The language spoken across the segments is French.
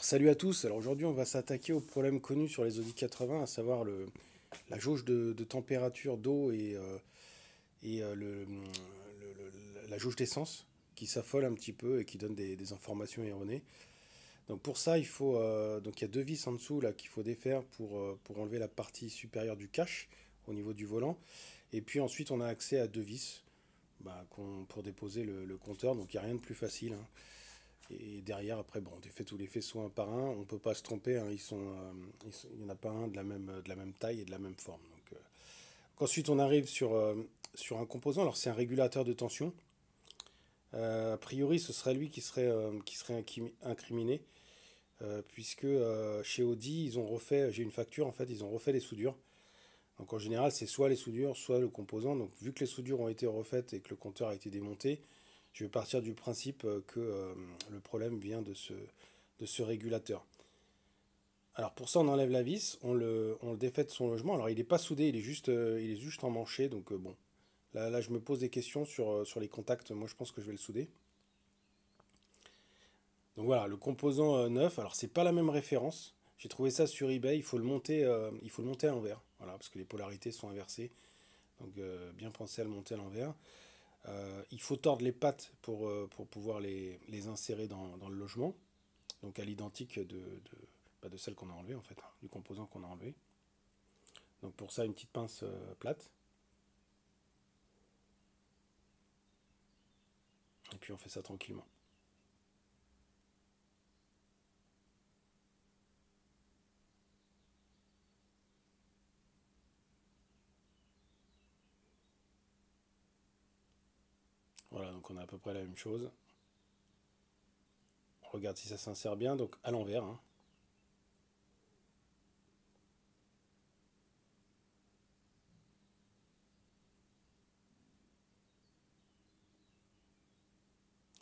salut à tous, alors aujourd'hui on va s'attaquer au problème connu sur les Audi 80, à savoir la jauge de, température d'eau et, euh, euh, la jauge d'essence qui s'affole un petit peu et qui donne des, informations erronées. Donc pour ça il faut euh, donc il y a deux vis en dessous là qu'il faut défaire pour, pour enlever la partie supérieure du cache au niveau du volant. Et puis ensuite on a accès à deux vis bah, pour déposer le, compteur, donc il n'y a rien de plus facile. Hein. Et derrière, après, bon, on fait tous les faisceaux un par un. On ne peut pas se tromper. Hein, ils sont, euh, il n'y en a pas un de la, même, de la même taille et de la même forme. Donc, euh, ensuite, on arrive sur, euh, sur un composant. Alors, c'est un régulateur de tension. a priori, ce serait lui qui serait, qui serait incriminé. puisque chez Audi, ils ont refait, j'ai une facture, en fait, ils ont refait les soudures. Donc en général, c'est soit les soudures, soit le composant. Donc vu que les soudures ont été refaites et que le compteur a été démonté, je vais partir du principe euh, que euh, le problème vient de ce, de ce régulateur. Alors pour ça, on enlève la vis, on le, on défait de son logement. Alors il n'est pas soudé, il est juste, euh, il est juste emmanché. Donc bon, là, là je me pose des questions sur, sur les contacts. Moi je pense que je vais le souder. Donc voilà, le composant neuf. Alors c'est pas la même référence. J'ai trouvé ça sur eBay. Il faut le monter, il faut le monter à l'envers. Voilà, parce que les polarités sont inversées. Donc bien penser à le monter à l'envers. Euh, il faut tordre les pattes pour, euh, pouvoir les, insérer dans, le logement, donc à l'identique de, de, bah, celle qu'on a enlevée en fait, hein, du composant qu'on a enlevé. Donc pour ça une petite pince euh, plate. Et puis on fait ça tranquillement. Voilà, donc on a à peu près la même chose. On regarde si ça s'insère bien, donc à l'envers. Hein.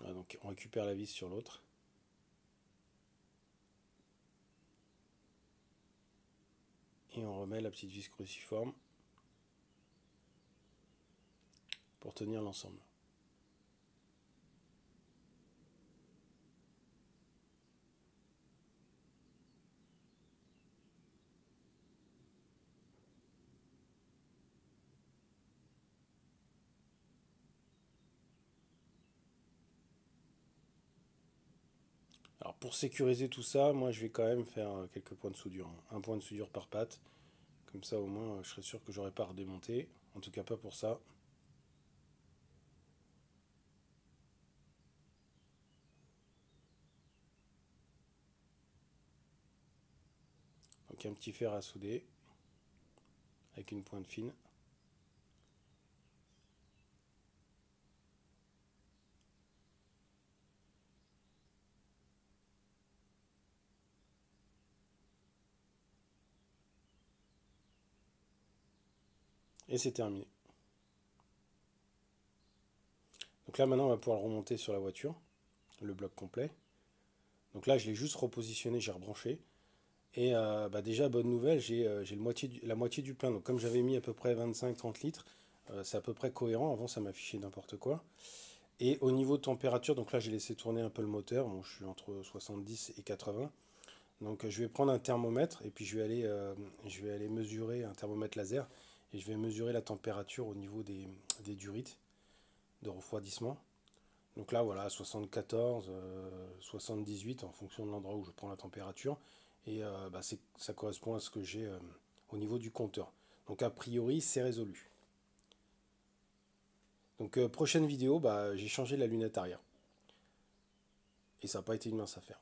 Donc on récupère la vis sur l'autre. Et on remet la petite vis cruciforme pour tenir l'ensemble. Alors pour sécuriser tout ça, moi je vais quand même faire euh, quelques points de soudure. Hein. Un point de soudure par patte. Comme ça au moins je serai sûr que j'aurai pas à redémonter. En tout cas pas pour ça. Donc un petit fer à souder avec une pointe fine. Et c'est terminé. Donc là maintenant on va pouvoir le remonter sur la voiture, le bloc complet. Donc là je l'ai juste repositionné, j'ai rebranché. Et euh, bah, déjà bonne nouvelle, j'ai euh, la moitié du plein. Donc comme j'avais mis à peu près 25-30 litres, euh, c'est à peu près cohérent. Avant ça m'affichait n'importe quoi. Et au niveau de température, donc là j'ai laissé tourner un peu le moteur. Bon, je suis entre 70 et 80. Donc je vais prendre un thermomètre et puis je vais aller, je vais aller mesurer un thermomètre laser et je vais mesurer la température au niveau des, durites de refroidissement. Donc là, voilà, 74, 78 euh, en fonction de l'endroit où je prends la température. Et euh, bah, ça correspond à ce que j'ai euh, au niveau du compteur. Donc a priori, c'est résolu. Donc prochaine vidéo, bah, j'ai changé la lunette arrière. Et ça n'a pas été une mince affaire.